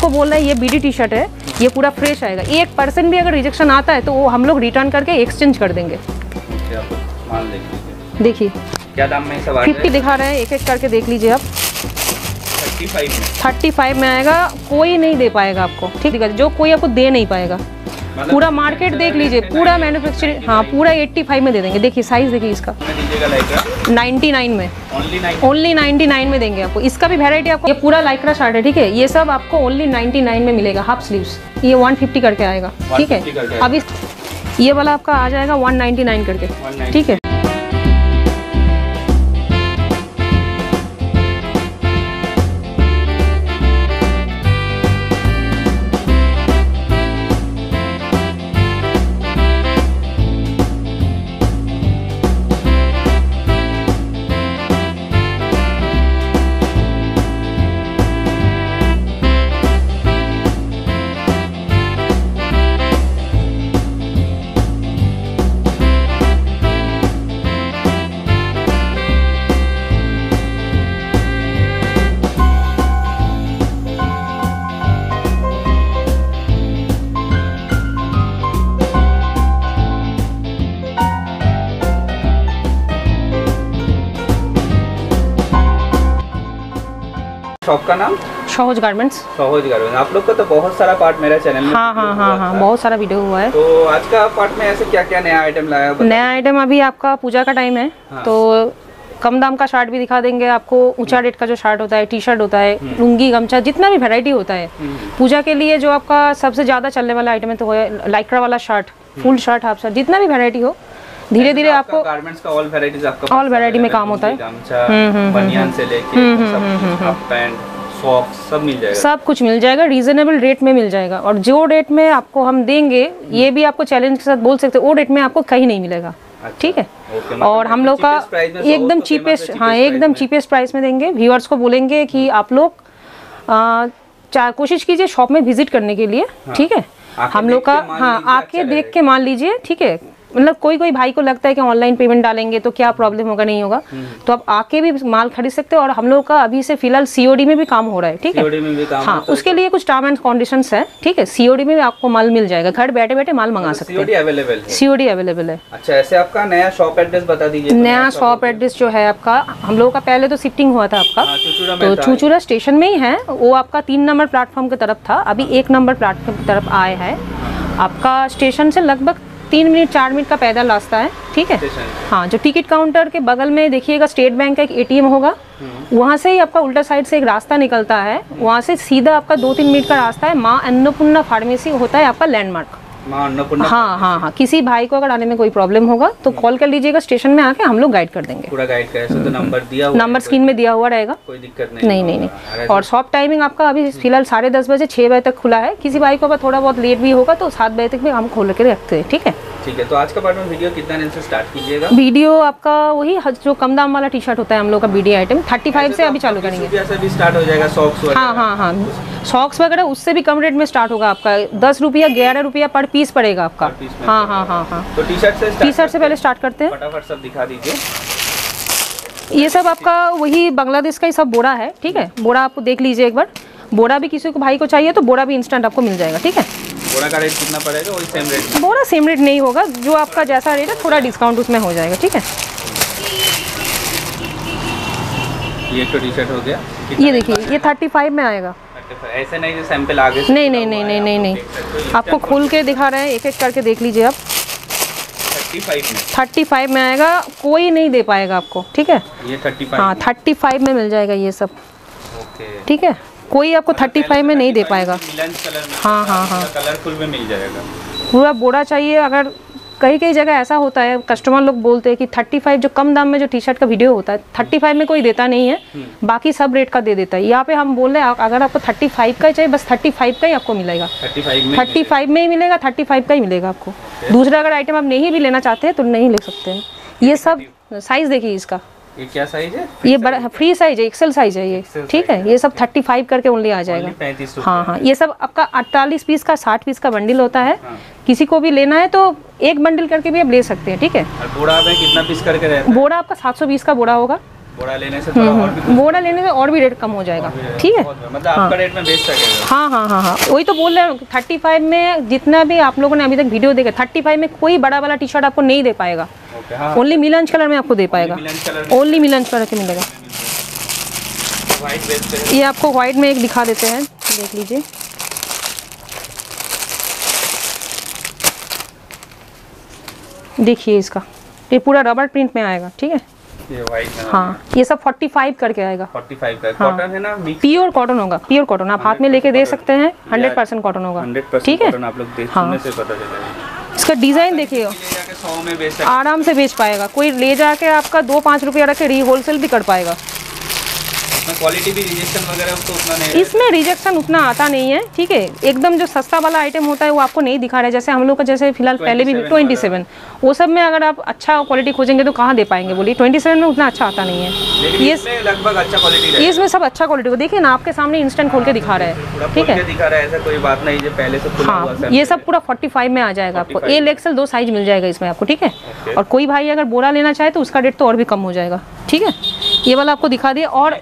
आपको बोल रहे हैं ये बीडी टी शर्ट है ये पूरा फ्रेश आएगा। एक परसेंट भी अगर रिजेक्शन आता है तो वो हम लोग रिटर्न करके एक्सचेंज कर देंगे। देखिए क्या दाम में सवाल सब फिफ्टी दिखा रहे हैं एक एक करके देख लीजिए आप। थर्टी फाइव में आएगा कोई नहीं दे पाएगा आपको ठीक है? जो कोई आपको दे नहीं पाएगा। पूरा मार्केट देख लीजिए पूरा मैन्युफैक्चरिंग हाँ पूरा 85 में दे देंगे। देखिए साइज़ देखिए इसका। नाइनटी नाइन 99 में। ओनली नाइन 99 में देंगे आपको। इसका भी वेराइटी आपको ये पूरा लाइक्रा शर्ट है ठीक है? ये सब आपको ओनली 99 में मिलेगा हाफ़ स्लीव्स ये 150 करके आएगा ठीक है। अब इस ये वाला आपका आ जाएगा 199 करके ठीक है? शॉप का नाम? सहज गारमेंट्स सहज गारमेंट आप लोग का तो बहुत सारा पार्ट मेरा चैनल में हाँ हाँ हाँ हाँ बहुत सारा वीडियो हुआ है। तो आज का पार्ट में ऐसे क्या क्या नया आइटम लाया नया आइटम अभी आपका पूजा का टाइम है। हाँ। तो कम दाम का शर्ट भी दिखा देंगे आपको। ऊँचा रेट का जो शर्ट होता है टी शर्ट होता है लुंगी गमछा जितना भी वैरायटी होता है। पूजा के लिए जो आपका सबसे ज़्यादा चलने वाला आइटम है तो लाइक्रा वाला shirt full shirt half shirt जितना भी वैरायटी हो धीरे धीरे आपको गारमेंट्स का ऑल वैरायटीज आपका All variety में काम होता है। बनियान से लेके सब पैंट मिल जाएगा। सब कुछ मिल जाएगा रीजनेबल रेट में मिल जाएगा। और जो रेट में आपको हम देंगे ये भी आपको चैलेंज के साथ बोल सकते हैं वो रेट में आपको कहीं नहीं मिलेगा। ठीक है? मतलब और हम लोग का एकदम बहुत तो है चीपेस्ट हाँ एकदम चीपेस्ट प्राइस में देंगे। व्यूअर्स को बोलेंगे कि आप लोग कोशिश कीजिए शॉप में विज़िट करने के लिए ठीक है? हम लोग का हाँ आके अच्छा देख के मान लीजिए ठीक है? मतलब कोई कोई भाई को लगता है कि ऑनलाइन पेमेंट डालेंगे तो क्या प्रॉब्लम होगा नहीं होगा? हम्म। तो आप आके भी माल खरीद सकते हो और हम लोग का अभी से फ़िलहाल सीओडी में भी काम हो रहा है ठीक है? में भी काम हाँ है उसके लिए कुछ टर्म एंड कंडीशन है ठीक है? सीओडी में भी आपको माल मिल जाएगा घर बैठे बैठे माल मंगा सकते सीओडी हैं। अवेलेबल है सीओडी अवेलेबल है। अच्छा ऐसे आपका नया शॉप एड्रेस बता दीजिए तो नया शॉप एड्रेस जो है आपका हम लोगों का पहले तो शिफ्टिंग हुआ था आपका। हाँ, तो चूचूरा स्टेशन में ही है वो आपका तीन नंबर प्लेटफॉर्म की तरफ़ था अभी एक नंबर प्लेटफॉर्म की तरफ़ आए है। आपका स्टेशन से लगभग तीन मिनट चार मिनट का पैदल रास्ता है ठीक है? हाँ जो टिकट काउंटर के बगल में देखिएगा स्टेट बैंक का एक एटीएम होगा। वहाँ से ही आपका उल्टा साइड से एक रास्ता निकलता है। वहाँ से सीधा आपका दो तीन मिनट का रास्ता है माँ अन्नपूर्णा फार्मेसी होता है आपका लैंडमार्क। हाँ हाँ हाँ। किसी भाई को अगर आने में कोई प्रॉब्लम होगा तो कॉल कर लीजिएगा स्टेशन में आके हम लोग गाइड कर देंगे। पूरा गाइड का ऐसे तो नंबर दिया हुआ नंबर स्क्रीन में दिया हुआ रहेगा। कोई दिक्कत नहीं। नहीं नहीं नहीं। और शॉप टाइमिंग आपका अभी फ़िलहाल साढ़े दस बजे छः बजे तक खुला है। किसी भाई को अगर थोड़ा बहुत लेट भी होगा तो सात बजे तक भी हम खोल के रखते हैं ठीक है? ठीक है तो आज का पार्ट में वीडियो कितना दिन से स्टार्ट कीजिएगा? वीडियो आपका वही जो कम दाम वाला टी शर्ट होता है हम लोग का बीडी आइटम थर्टी फाइव से अभी चालू करेंगे। भी स्टार्ट हो जाएगा सॉक्स हाँ हाँ हाँ। सॉक्स वगैरह उससे भी कम रेट में स्टार्ट होगा आपका। दस रुपया ग्यारह रुपया पर पीस पड़ेगा आपका। हाँ हाँ हाँ हाँ। तो टी शर्ट से टी शर्ट से पहले स्टार्ट करते हैं। फटाफट सब दिखा दीजिए। ये सब आपका वही बांग्लादेश का ही सब बोरा है ठीक है? बोरा आपको देख लीजिए एक बार। बोरा भी किसी को भाई को चाहिए तो बोरा भी इंस्टेंट आपको मिल जाएगा ठीक है? बोरा का रेट कितना पड़ेगा? वही सेम रेट बोरा सेम रेट नहीं होगा। जो आपका जैसा रेट है थोड़ा डिस्काउंट उसमें हो जाएगा ठीक है? ये तो टी शर्ट हो गया। ये देखिए ये थर्टी फाइव में आएगा। ऐसे नहीं जो सैंपल आगे नहीं नहीं नहीं नहीं नहीं नहीं। आपको खोल के दिखा रहे हैं एक एक करके देख लीजिए आप। थर्टी फाइव में आएगा कोई नहीं दे पाएगा आपको ठीक है? ये 35 हाँ थर्टी फाइव में मिल जाएगा ये सब। ठीक है? कोई आपको थर्टी फाइव में नहीं दे पाएगा। हाँ, हाँ, हाँ। कलरफुल में मिल जाएगा। पूरा बोरा चाहिए अगर कई कई जगह ऐसा होता है कस्टमर लोग बोलते हैं कि 35 जो कम दाम में जो टी शर्ट का वीडियो होता है 35 में कोई देता नहीं है बाकी सब रेट का दे देता है। यहाँ पे हम बोल रहे हैं अगर आपको 35 का ही चाहिए बस 35 का ही आपको मिलेगा। 35 में 35 में ही मिलेगा 35 का ही मिलेगा आपको। दूसरा अगर आइटम आप नहीं भी लेना चाहते हैं तो नहीं ले सकते हैं। ये सब साइज़ देखिए इसका। ये क्या साइज़ है? ये बड़ा फ्री साइज़ है एक्सेल साइज़ है ये। ठीक है ये सब 35 करके ओनली आ जाएगा। हाँ हाँ ये सब आपका 48 पीस का 60 पीस का बंडल होता है। हाँ। किसी को भी लेना है तो एक बंडल करके भी आप ले सकते हैं ठीक है? बोरा में कितना पीस करके रहता बोरा आपका 720 का बोरा होगा। बोरा लेने से और भी बोरा लेने से और भी रेट कम हो जाएगा। हम्म, ठीक है? मतलब आपका रेट में बेच सकेगा। हाँ हाँ हाँ हाँ। वही तो बोल रहे हैं थर्टी फाइव में जितना भी आप लोगों ने अभी तक वीडियो देखा थर्टी फाइव में कोई बड़ा वाला टी शर्ट आपको नहीं दे पाएगा। हाँ। ओनली मिलंज कलर में आपको दे पाएगा। ओनली मिलंज कलर के मिलेगा। हैं। ये आपको व्हाइट में एक दिखा देते हैं। देख लीजिए। देखिए इसका। ये पूरा रबर प्रिंट में आएगा ठीक है? ये हाँ। ये सब 45 करके आएगा। 45 का हाँ। कॉटन है ना? प्योर कॉटन होगा। प्योर कॉटन आप हाथ में लेके दे सकते हैं। 100 परसेंट कॉटन होगा। 100% ठीक है? आप लोग हाँ। से पता चलेगा। इसका डिज़ाइन देखिए। ले जाके 100 में बेच सकते आराम से बेच पाएगा। कोई ले जाके आपका दो पाँच रुपया रखे के री होलसेल भी कर पाएगा। क्वालिटी भी रिजेक्शन वगैरह तो उतना नहीं इसमें रिजेक्शन उतना आता नहीं है ठीक है? एकदम जो सस्ता वाला आइटम होता है वो आपको नहीं दिखा रहा है। जैसे हम लोग का जैसे फ़िलहाल पहले भी ट्वेंटी सेवन वो सब में अगर आप अच्छा क्वालिटी खोजेंगे तो कहाँ दे पाएँगे? बोलिए ट्वेंटी सेवन में उतना अच्छा आता नहीं है। ये लगभग अच्छा क्वालिटी इसमें सब अच्छा क्वालिटी को देखिए ना आपके सामने इंस्टेंट खोल के दिखा रहा है ठीक है? के दिखा रहा है ऐसा कोई बात नहीं जो पहले से हाँ ये सब पूरा 45 में आ जाएगा आपको। 45 ए एक्सल दो साइज़ मिल जाएगा इसमें आपको ठीक है? और कोई भाई अगर बोरा लेना चाहे तो उसका रेट तो और भी कम हो जाएगा ठीक है? ये वाला आपको दिखा दिया और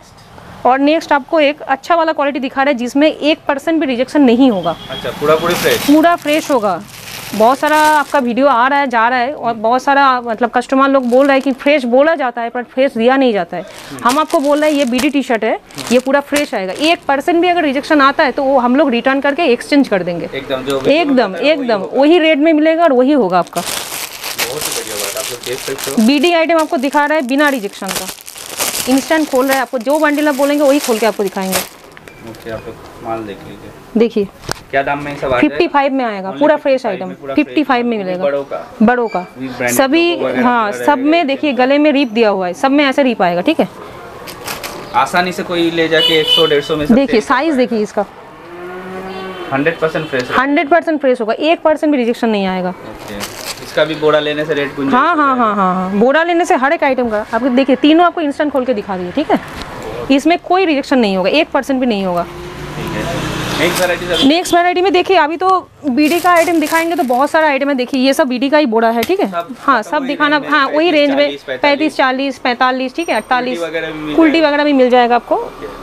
और नेक्स्ट आपको एक अच्छा वाला क्वालिटी दिखा रहा है जिसमें एक परसेंट भी रिजेक्शन नहीं होगा। अच्छा पूरा पूरी फ्रेश पूरा फ्रेश होगा। बहुत सारा आपका वीडियो आ रहा है जा रहा है और बहुत सारा मतलब कस्टमर लोग बोल रहे हैं कि फ्रेश बोला जाता है पर फ्रेश दिया नहीं जाता है। हम आपको बोल रहे हैं ये बीडी टी शर्ट है ये पूरा फ्रेश आएगा। एक परसेंट भी अगर रिजेक्शन आता है तो वो हम लोग रिटर्न करके एक्सचेंज कर देंगे। एकदम जो एकदम एकदम। वही रेट में मिलेगा और वही होगा आपका। बीडी आइटम आपको दिखा रहा है बिना रिजेक्शन का। इंस्टेंट खोल रहा है आपको। जो बंडल आप बोलेंगे वही खोल के आपको दिखाएँगे। ओके आप माल देख लीजिए। देखिए। क्या दाम में सब फिफ्टी फाइव में आएगा पूरा फ्रेश आइटम फिफ्टी फाइव में मिलेगा। बड़ों का। बड़ों का। सभी हाँ सब में देखिए गले में रीप दिया हुआ है। सब में ऐसे रीप आएगा ठीक है? आसानी से कोई ले जाके एक सौ डेढ़ सौ में देखिए साइज़ देखिए इसका। Hundred percent fresh hundred percent fresh होगा। एक परसेंट भी रिजेक्शन नहीं आएगा। इसका भी बोरा लेने से रेट कुछ हाँ हाँ हाँ। हाँ हाँ बोरा लेने से हर एक आइटम का। आपको देखिए तीनों आपको इंस्टेंट खोल के दिखा दिए ठीक है? इसमें कोई रिएक्शन नहीं होगा एक परसेंट भी नहीं होगा। नेक्स्ट वैरायटी में देखिए अभी तो बीडी का आइटम दिखाएँगे तो बहुत सारा आइटम है। देखिए ये सब बीडी का ही बोरा है ठीक है? सब- हाँ सब सब दिखाना हाँ वही रेंज में 40, 45, पैंतीस चालीस पैंतालीस ठीक है अड़तालीस। कुल्टी वगैरह भी मिल जाएगा आपको।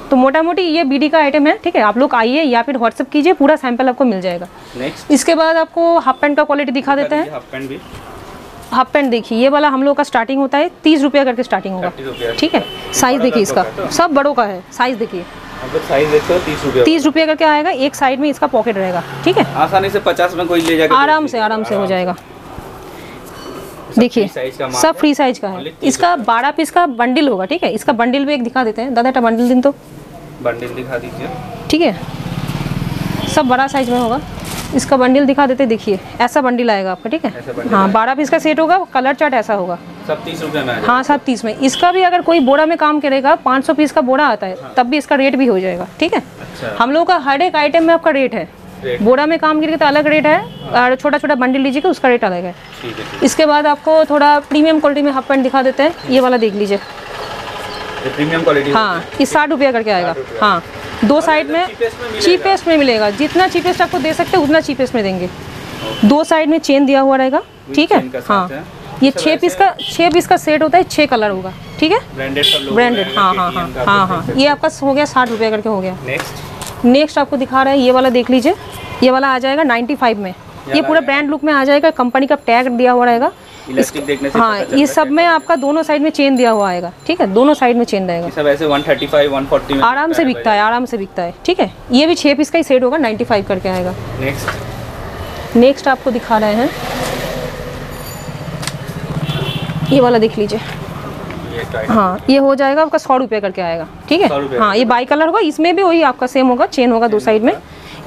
तो मोटा मोटी ये बीडी का आइटम है ठीक है? आप लोग आइए या फिर व्हाट्सअप कीजिए पूरा सैंपल आपको मिल जाएगा। इसके बाद आपको हाफ़ पैंट का क्वालिटी दिखा देते हैं। हाफ़ पैंट देखिए ये वाला हम लोग का स्टार्टिंग होता है तीस रुपया करके स्टार्टिंग होगा। ठीक है? साइज़ देखिए इसका? सब बड़ों का है। साइज़ देखिए। तीस रुपये। करके आएगा एक साइड में इसका पॉकेट रहेगा। ठीक है? आसानी से पचास में कोई ले जाके आराम से आराम से हो जाएगा। देखिए सब फ्री साइज़ का है। इसका बारह पीस का बंडल होगा ठीक है? इसका बंडल भी एक दिखा देते हैं। दादा बंडल दिन तो। बंडल दिखा दीजिए। ठीक है? सब बड़ा साइज़ में होगा। इसका बंडल दिखा देते देखिए ऐसा बंडल आएगा आपका ठीक है? हाँ बारह पीस का सेट होगा कलर चार्ट ऐसा होगा। सब तीस रुपये में हाँ सब तीस में। इसका भी अगर कोई बोरा में काम करेगा 500 पीस का बोरा आता है हाँ। तब भी इसका रेट भी हो जाएगा ठीक है? अच्छा। हम लोगों का हर एक आइटम में आपका रेट है। बोरा में काम करेगा तो अलग रेट है और छोटा छोटा बंडल लीजिएगा उसका रेट अलग है। है इसके बाद आपको थोड़ा प्रीमियम क्वालिटी में हाफ़ पैंट दिखा देते हैं। ये वाला देख लीजिए। प्रीमियम क्वालिटी हाँ ये साठ रुपया करके आएगा। हाँ। दो साइड में। चीपेस्ट में मिलेगा। जितना चीपेस्ट आपको दे सकते हैं उतना चीपेस्ट में देंगे। दो साइड में चेन दिया हुआ रहेगा ठीक है? हाँ। ये छः पीस का छः पीस का सेट होता है छः कलर होगा ठीक है? ब्रांडेड सब लोग ब्रांडेड हाँ हाँ हाँ हाँ हाँ ये आपका हो गया साठ रुपये करके हो गया। नेक्स्ट नेक्स्ट आपको दिखा रहा है ये वाला देख लीजिए। ये वाला आ जाएगा 95 में। ये पूरा ब्रांड लुक में आ जाएगा कंपनी का टैग दिया हुआ रहेगा। इलास्टिक देखने से हाँ ये सब में आपका दोनों साइड में चेन दिया हुआ आएगा ठीक है? दोनों साइड में चेन रहेगा। सब ऐसे 135 140 में आराम से बिकता है आराम से बिकता है ठीक है? ये भी छः पीस का ही सेट होगा 95 करके आएगा। नेक्स्ट नेक्स्ट आपको दिखा रहे हैं। ये वाला देख लीजिए। हाँ ये हो जाएगा आपका सौ रुपये करके आएगा ठीक है? हाँ ये बाई कलर होगा इसमें भी वही आपका सेम होगा चेन होगा दो साइड में।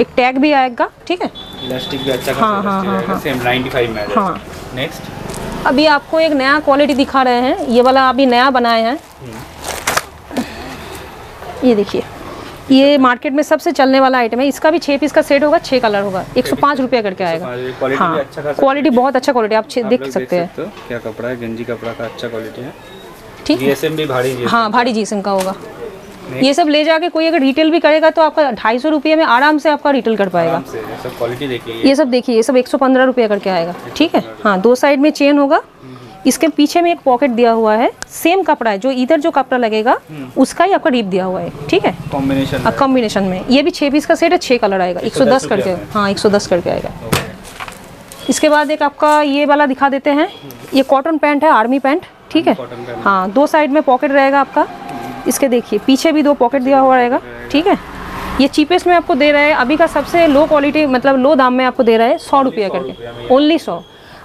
एक टैग भी आएगा ठीक है? इलास्टिक भी अच्छा हाँ, हाँ, हाँ, खासा सेम 95 में हाँ। नेक्स्ट अभी आपको एक नया क्वालिटी दिखा रहे हैं। ये वाला अभी नया बनाए हैं। ये देखिए। ये मार्केट में सबसे चलने वाला आइटम है। इसका भी छः पीस का सेट होगा छः कलर होगा। एक सौ पाँच रुपया करके आएगा। क्वालिटी हाँ अच्छा क्वालिटी बहुत अच्छा क्वालिटी आप आप देख सकते हैं। क्या कपड़ा है गंजी कपड़ा का अच्छा क्वालिटी है। ठीक है। भारी हाँ भारी जीसम का होगा। ये सब ले जाके कोई अगर रिटेल भी करेगा तो आपका ढाई सौ रुपये में आराम से आपका रिटेल कर पाएगा। ये सब क्वालिटी देखिए ये। सब देखिए ये सब एक सौ पंद्रह रुपये करके आएगा ठीक है? हाँ दो साइड में चेन होगा। इसके पीछे में एक पॉकेट दिया हुआ है सेम कपड़ा है जो इधर जो कपड़ा लगेगा उसका ही आपका रिप दिया हुआ है ठीक है? कॉम्बिनेशन कॉम्बिनेशन में। ये भी छः पीस का सेट है छः कलर आएगा 110 110 करके रुपया में। हाँ। 110 करके आएगा। इसके बाद एक आपका ये वाला दिखा देते हैं ये कॉटन पैंट है आर्मी पैंट ठीक है? हाँ दो साइड में पॉकेट रहेगा आपका। इसके देखिए पीछे भी दो पॉकेट दिया हुआ रहेगा ठीक है? ये चीपेस्ट में आपको दे रहा है अभी का सबसे लो क्वालिटी मतलब लो दाम में आपको दे रहा है सौ रुपया करके। ओनली सौ।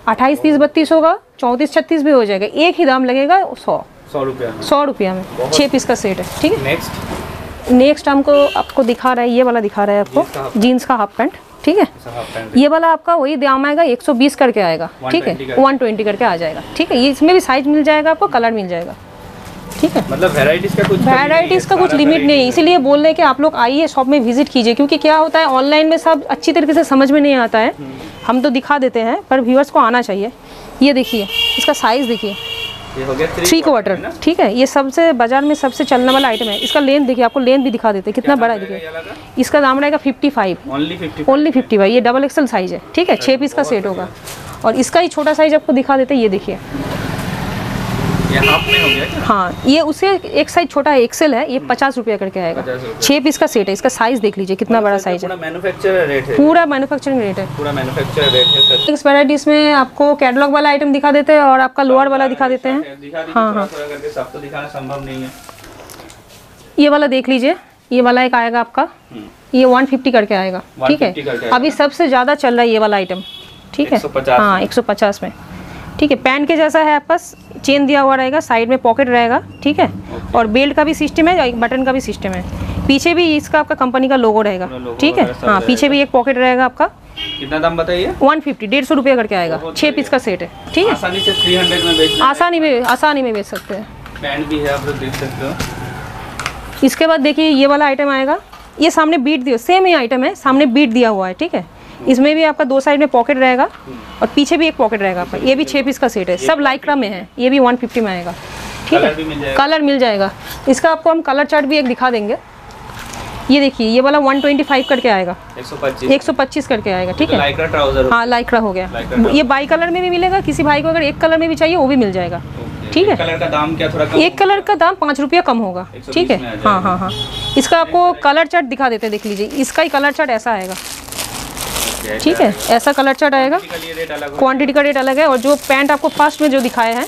अट्ठाईस तीस बत्तीस होगा चौंतीस छत्तीस भी हो जाएगा एक ही दाम लगेगा सौ। सौ रुपया में। सौ रुपया में। छः पीस का सेट है ठीक है? नेक्स्ट नेक्स्ट हमको आपको दिखा रहा है ये वाला दिखा रहा है आपको जीन्स का हाफ़ पैंट ठीक है? ये वाला आपका वही दाम आएगा 120 करके आएगा ठीक है? 120 करके। 120 करके आ जाएगा ठीक है? ये इसमें भी साइज़ मिल जाएगा आपको कलर मिल जाएगा। ठीक है। मतलब वेराइटीज का कुछ वैराइटीज़ का कुछ लिमिट नहीं है। इसीलिए बोल रहे हैं कि आप लोग आइए शॉप में विज़िट कीजिए क्योंकि क्या होता है ऑनलाइन में सब अच्छी तरीके से समझ में नहीं आता है। हम तो दिखा देते हैं पर व्यूअर्स को आना चाहिए। ये देखिए इसका साइज़ देखिए। थ्री क्वार्टर ठीक है। ये सबसे बाज़ार में सबसे चलने वाला आइटम है। इसका लेंथ देखिए आपको लेंथ भी दिखा देते हैं। कितना बड़ा है देखिए। इसका दाम रहेगा fifty five only fifty five ये डबल एक्सल साइज़ है ठीक है। छः पीस का सेट होगा। और इसका ही छोटा साइज़ आपको दिखा देते हैं। ये देखिए। हो हाँ ये उससे एक साइज़ छोटा है एक्सेल है ये पचास रुपया करके आएगा। 50 रुपया। छः पीस का सेट है इसका साइज़ देख लीजिए कितना बड़ा साइज़ है। पूरा मैन्युफैक्चर रेट है। पूरा मैन्युफैक्चरिंग रेट है। पूरा मैन्युफैक्चर रेट इस वैराइटीज में आपको कैटलॉग वाला आइटम दिखा देते हैं और आपका लोअर वाला दिखा देते हैं। हाँ, सब तो संभव नहीं है। ये वाला देख लीजिए ये वाला एक आएगा आपका। हम्म। ये 150 करके आएगा ठीक है? अभी सबसे ज़्यादा चल रहा है ये वाला आइटम ठीक है? 150 हाँ 150 में। ठीक है पैन के जैसा है आपका चेन दिया हुआ रहेगा साइड में पॉकेट रहेगा ठीक है? और बेल्ट का भी सिस्टम है बटन का भी सिस्टम है। पीछे भी इसका आपका कंपनी का लोगो रहेगा ठीक है? हाँ पीछे भी एक पॉकेट रहेगा आपका। कितना दाम बताइए? वन फिफ्टी डेढ़ सौ रुपये करके आएगा। छः पीस का सेट है ठीक है? आसानी से 300 में बेचना आसानी में आसानी में बेच सकते हैं। पैंट भी है आप लोग देख सकते हो। इसके बाद देखिए ये वाला आइटम आएगा। ये सामने बीट दिया सेम ही आइटम है सामने बीट दिया हुआ है ठीक है? इसमें भी आपका दो साइड में पॉकेट रहेगा और पीछे भी एक पॉकेट रहेगा आपका। ये भी छः पीस का सेट है। सब लाइक्रा में है। ये भी 150 में आएगा। ठीक है? कलर मिल जाएगा। इसका आपको हम कलर चार्ट भी एक दिखा देंगे। ये देखिए ये वाला 125 करके आएगा। 125 125 करके आएगा ठीक है? लाइक्रा ट्राउज़र हाँ लाइक्रा हो गया। ये बाई कलर में भी मिलेगा किसी भाई को अगर एक कलर में भी चाहिए वो भी मिल जाएगा। ठीक है? कलर का दाम क्या थोड़ा कम? एक कलर का दाम पाँच रुपया कम होगा। ठीक है। हाँ हाँ हाँ। इसका आपको कलर चार्ट दिखा देते हैं देख लीजिए। इसका ही कलर चार्ट ऐसा आएगा। ठीक है ऐसा कलर चार्ट आएगा। क्वांटिटी का रेट अलग है और जो पैंट आपको फ़र्स्ट में जो दिखाए हैं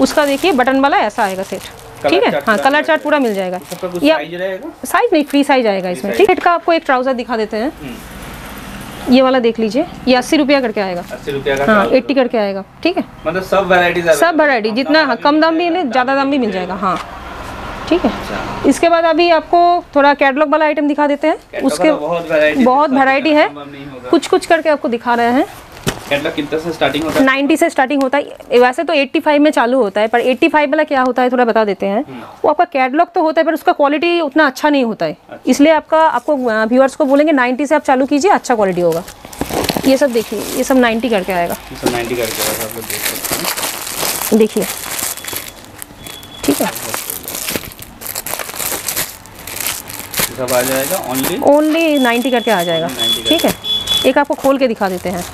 उसका देखिए बटन वाला ऐसा आएगा सेट ठीक है? हाँ कलर चार्ट पूरा मिल जाएगा। या साइज़ नहीं फ्री साइज़ आएगा इसमें। ठीक है का आपको एक ट्राउज़र दिखा देते हैं। ये वाला देख लीजिए ये अस्सी रुपया करके आएगा। अस्सी रुपया का हाँ एट्टी करके आएगा। ठीक है? मतलब सब वैराइटीज सब वैरायटी जितना कम दाम भी ज़्यादा दाम भी मिल जाएगा हाँ। ठीक है? इसके बाद अभी आपको थोड़ा कैटलॉग वाला आइटम दिखा देते हैं। उसके बहुत वैरायटी वैरायटी है कुछ कुछ करके आपको दिखा रहे हैं। कैटलॉग कितना से स्टार्टिंग होता है? 90 से स्टार्टिंग होता है। वैसे तो 85 में चालू होता है पर 85 वाला क्या होता है थोड़ा बता देते हैं। वो आपका कैटलॉग तो होता है पर उसका क्वालिटी उतना अच्छा नहीं होता है। अच्छा। इसलिए आपका आपको व्यूअर्स को बोलेंगे 90 से आप चालू कीजिए अच्छा क्वालिटी होगा। ये सब देखिए ये सब 90 करके आएगा। ये सब 90 करके आएगा, आप लोग देख सकते देखिए। ठीक है। सब आ जाएगा ओनली ओनली 90 करके आ जाएगा। ठीक है? एक आपको खोल के दिखा देते हैं।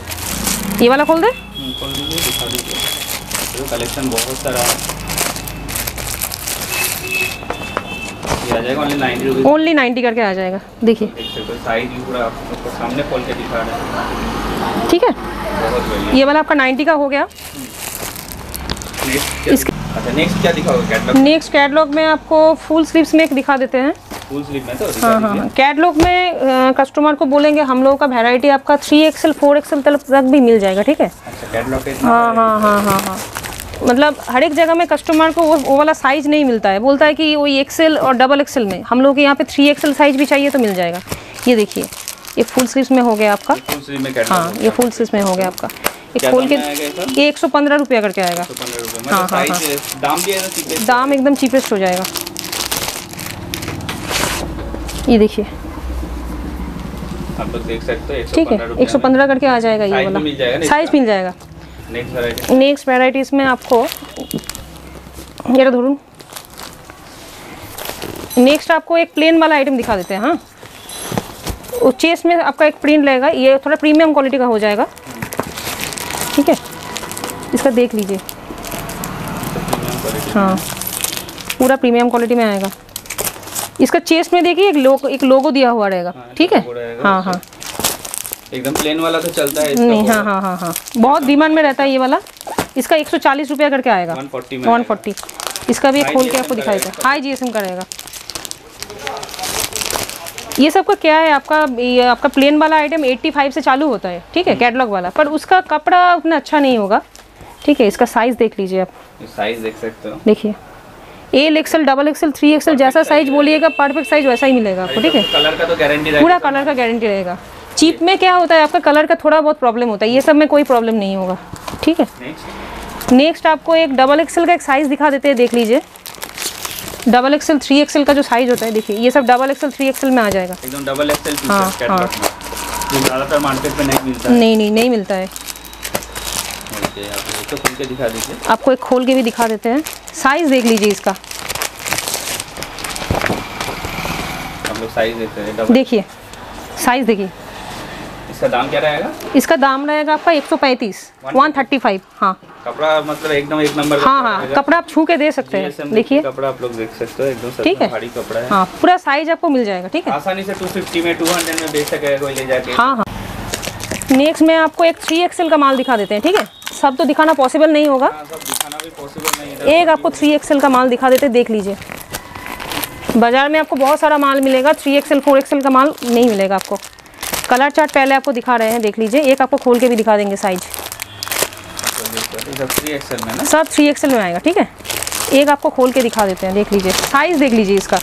ये वाला खोल दे। खोल दीजिए दिखा दीजिए तो कलेक्शन बहुत सारा है। आ जाएगा ओनली 90 रुपीज़ ओनली 90 करके आ जाएगा। देखिए। सामने खोल के दिखा रहे हैं। ठीक है? ये वाला आपका 90 का हो गया। नेक्स्ट अच्छा नेक्स्ट क्या दिखाओगे? कैटलॉग नेक्स्ट कैटलॉग में आपको फुल स्लीव्स में एक दिखा देते हैं। फुल स्लीव में तो हाँ हाँ कैटलॉग में कस्टमर को बोलेंगे हम लोगों का वैरायटी आपका थ्री एक्सएल फोर एक्सएल तक भी मिल जाएगा ठीक है? अच्छा कैटलॉग हाँ हाँ हाँ हाँ। हाँ मतलब हर एक जगह में कस्टमर को वो वो वाला साइज़ नहीं मिलता है। बोलता है कि वो एक्सेल और डबल एक्सेल में हम लोग के यहाँ पे थ्री एक्सेल साइज़ भी चाहिए तो मिल जाएगा। ये देखिए ये फुल स्लीव्स में हो गया आपका। हाँ ये फुल स्लीव्स में हो गया आपका। ये क्या खोल के? ये एक सौ पंद्रह रुपया करके आएगा। तो हाँ, मतलब हाँ, है? दाम एकदम चीपेस्ट हो जाएगा। ये देखिए। आप लोग देख सकते हो ठीक है एक सौ पंद्रह करके आ जाएगा ये वाला। साइज़ मिल जाएगा। नेक्स्ट वैरायटी नेक्स्ट वेराइटीज में आपको ये धरून। नेक्स्ट आपको एक प्लेन वाला आइटम दिखा देते हैं हाँ। वो चेस्ट में आपका एक प्रिंट रहेगा ये थोड़ा प्रीमियम क्वालिटी का हो जाएगा। ठीक है? इसका देख लीजिए। हाँ पूरा प्रीमियम क्वालिटी में आएगा। इसका चेस्ट में देखिए एक लोगो एक लोगो दिया हुआ रहेगा। हाँ, ठीक है? हाँ हाँ। एकदम प्लेन वाला तो चलता है नहीं हाँ हाँ हाँ हाँ। बहुत डिमांड में रहता है ये वाला। इसका एक सौ चालीस रुपया करके आएगा। वन फोर्टी इसका भी High खोल के आपको दिखाई। देता हाई जीएसएम का रहेगा। ये सब का क्या है? आपका ये आपका प्लेन वाला आइटम 85 से चालू होता है। ठीक है? कैटलॉग वाला। पर उसका कपड़ा उतना अच्छा नहीं होगा। ठीक है? इसका साइज़ देख लीजिए आप। साइज़ देख सकते हो। देखिए। L XL double XL three XL जैसा साइज़ बोलिएगा परफेक्ट साइज़ वैसा ही मिलेगा आपको ठीक है? कलर का तो गारंटी पूरा कलर का गारंटी रहेगा। चीप में क्या होता है आपका कलर का थोड़ा बहुत प्रॉब्लम होता है ये सब में कोई प्रॉब्लम नहीं होगा ठीक है? नेक्स्ट आपको एक डबल एक्सएल का एक साइज़ दिखा देते हैं देख लीजिए। डबल एक्सएल थ्री एक्सएल का जो साइज़ होता है देखिए ये सब डबल एक्सएल थ्री एक्सएल में आ जाएगा। एकदम डबल एक्सएल हाँ, जो ज़्यादातर मार्केट में नहीं मिलता नहीं नहीं नहीं मिलता है। आप इसको खोल के दिखा दीजिए। आपको एक खोल के भी दिखा देते हैं। साइज़ देख लीजिए इसका। हम लोग साइज़ देखते हैं देखिए साइज़ देखिए। इसका दाम क्या रहेगा? इसका दाम रहेगा आपका एक सौ पैंतीस वन थर्टी। फाइव हाँ। कपड़ा मतलब एकदम एक नंबर हाँ हाँ कपड़ा आप छू के दे सकते हैं देखिए। कपड़ा आप लोग देख सकते हो एकदम ठीक है। भारी कपड़ा है। हाँ पूरा साइज़ आपको मिल जाएगा ठीक है। आसानी से 250 में 200 में बेच सकेगा कोई ले जाके। हाँ हाँ। नेक्स्ट में आपको एक थ्री एक्सएल का माल दिखा देते हैं ठीक है। सब तो दिखाना पॉसिबल नहीं होगा। हाँ, सब दिखाना भी पॉसिबल नहीं है। एक आपको थ्री एक्सएल का माल दिखा देते देख लीजिए। बाज़ार में आपको बहुत सारा माल मिलेगा थ्री एक्सएल फोर एक्सएल का माल नहीं मिलेगा आपको। कलर चार्ट पहले आपको दिखा रहे हैं देख लीजिए। एक आपको खोल के भी दिखा देंगे साइज़ ये सब 3XL में सब थ्री एक्सएल में आएगा ठीक है? एक आपको खोल के दिखा देते हैं देख लीजिए। साइज़ देख लीजिए इसका।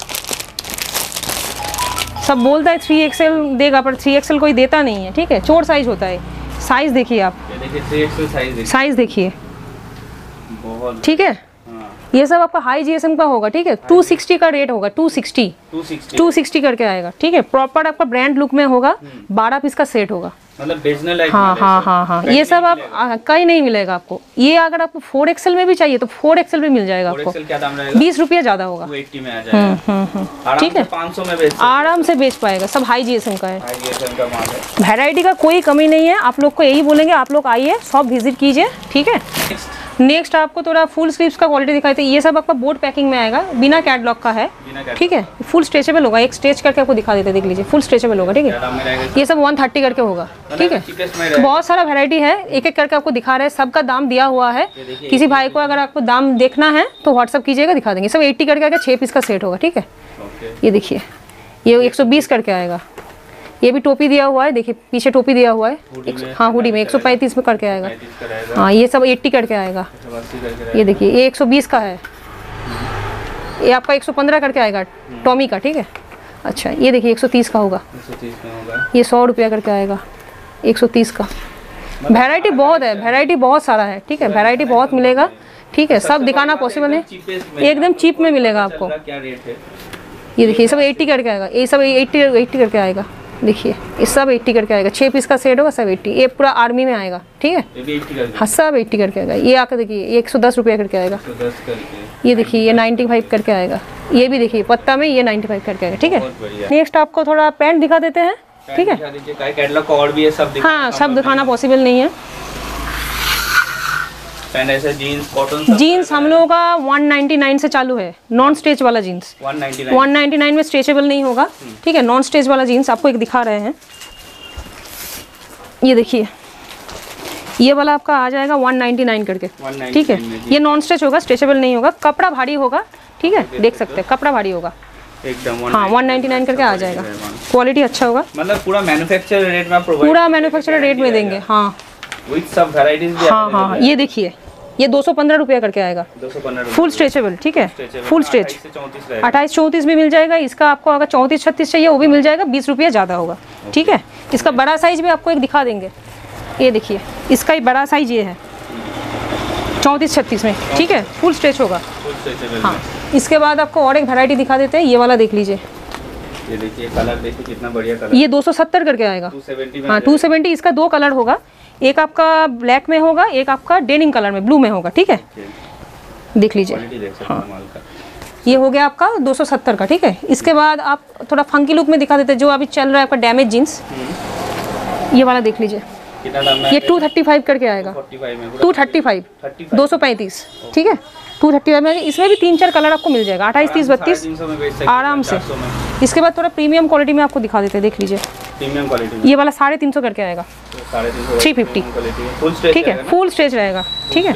सब बोलता है थ्री एक्सएल देगा पर थ्री एक्सएल कोई देता नहीं है ठीक है? चोर साइज़ होता है। साइज़ देखिए आप। देखिए साइज़ देखिए। ठीक हाँ? ये सब आपका हाई जीएसएम का होगा ठीक है? 260 का रेट होगा 260 260 260 करके आएगा ठीक है? प्रॉपर आपका ब्रांड लुक में होगा 12 पीस का सेट होगा। मतलब बेचने हाँ हाँ हाँ हाँ। ये सब आप कहीं नहीं मिलेगा आपको। ये अगर आपको फोर एक्सएल में भी चाहिए तो फोर एक्सएल भी मिल जाएगा आपको। 4XL क्या दाम रहेगा? बीस रुपया ज़्यादा होगा। 280 में आ ठीक है। 500 में आराम से बेच पाएगा सब हाई जीएसएम का है। हैं है। वैरायटी का कोई कमी नहीं है आप लोग को यही बोलेंगे आप लोग आइए सब विज़िट कीजिए ठीक है? नेक्स्ट आपको थोड़ा फुल स्लीव्स का क्वालिटी दिखाई थे ये सब आपका बोर्ड पैकिंग में आएगा। बिना कैटलॉग का है। ठीक है? फुल स्ट्रेचेबल होगा। एक स्ट्रेच करके आपको दिखा देते देख लीजिए। फुल स्ट्रेचेबल होगा ठीक है? ये सब 130 करके होगा। ठीक है? बहुत सारा वैरायटी है। एक एक करके आपको दिखा रहे हैं। सबका दाम दिया हुआ है। किसी भाई को अगर आपको दाम देखना है तो व्हाट्सअप कीजिएगा दिखा देंगे। सब 80 करके आएगा छः पीस का सेट होगा ठीक है? ये देखिए। ये 120 करके आएगा। ये भी टोपी दिया हुआ है देखिए पीछे टोपी दिया हुआ है। हुडी एक- में हाँ हुडी में 135 में करके आएगा। 35 का रहेगा हाँ ये सब 80 करके आएगा। 180 करके रहेगा ये देखिए ये 120 का है। ये आपका 115 करके आएगा टॉमी का ठीक है? अच्छा ये देखिए 130 का होगा। 130 में होगा। ये सौ रुपया करके आएगा 130 का। वैरायटी बहुत है वैरायटी बहुत सारा है ठीक है? वैरायटी बहुत मिलेगा ठीक है? सब दिखाना पॉसिबल है। एकदम चीप में मिलेगा आपको। ये देखिए ये सब 80 करके आएगा ये सब 80 80 करके आएगा। देखिए ये सब 80 करके आएगा। छः पीस का सेट होगा सब 80 ये पूरा आर्मी में आएगा ठीक है? ये भी 80 करके हाँ सब 80 करके आएगा। ये आकर देखिए ये 110 रुपया करके आएगा। 110 करके। ये देखिए ये 95 करके आएगा। ये भी देखिए पत्ता में ये 95 करके आएगा ठीक है? नेक्स्ट आपको थोड़ा पैंट दिखा देते हैं ठीक है? दिखा दीजिए काय कैटलॉग और भी है सब हाँ सब दिखाना पॉसिबल नहीं है। पैंट ऐसे जीन्स कॉटन जीन्स हम लोगों का 199 से चालू है। नॉन स्ट्रेच वाला जीन्स 199 199 में स्ट्रेचेबल नहीं होगा। ठीक है नॉन स्ट्रेच वाला जीन्स आपको एक दिखा रहे हैं। ये देखिए। ये वाला आपका आ जाएगा 199 करके। 199 ठीक है? ये नॉन स्ट्रेच होगा स्ट्रेचेबल नहीं होगा। कपड़ा भारी होगा। ठीक है? देख सकते हैं। कपड़ा भारी होगा। एकदम हाँ 199 करके आ जाएगा। क्वालिटी अच्छा होगा। मतलब पूरा मैन्युफैक्चर रेट में पूरा मैन्युफैक्चर रेट में देंगे हाँ। विद सब वैरायटीज हाँ हाँ। हाँ, ये देखिए। ये दो सौ पंद्रह रुपया करके आएगा। फुल स्ट्रेचेबल ठीक है? फुल स्ट्रेच से 34 रहेगा। अट्ठाईस चौंतीस भी मिल जाएगा इसका आपको अगर चौंतीस छत्तीस चाहिए वो भी मिल जाएगा बीस रुपया ज़्यादा होगा ठीक है? इसका बड़ा साइज़ भी आपको एक दिखा देंगे। ये देखिए इसका ही बड़ा साइज़ ये है। चौंतीस छत्तीस में ठीक है? फुल स्ट्रेच होगा। हाँ। इसके बाद आपको और एक वैरायटी दिखा देते हैं ये वाला देख लीजिए। ये देखिए कलर देखिए कितना बढ़िया कलर ये 270 करके आएगा। 270 हाँ 270 इसका दो कलर होगा। एक आपका ब्लैक में होगा एक आपका डेनिंग कलर में ब्लू में होगा ठीक है? देख लीजिए। हैं। ये हो गया आपका 270 का ठीक है? इसके बाद आप थोड़ा फंकी लुक में दिखा देते हैं जो अभी चल रहा है आपका डैमेज जीन्स ये वाला देख लीजिए। ये 235 करके आएगा। 45 में पूरा 235 35 235 ठीक है? टू थर्टी में इसमें भी तीन चार कलर आपको मिल जाएगा। अट्ठाईस तीस बत्तीस आराम से। इसके बाद थोड़ा प्रीमियम क्वालिटी में आपको दिखा देते हैं देख लीजिए। प्रीमियम क्वालिटी ये वाला साढ़े तीन सौ करके आएगा। थ्री तीन सौ 350 क्वालिटी फुल स्ट्रेच ठीक है फुल स्ट्रेच रहेगा। ठीक है।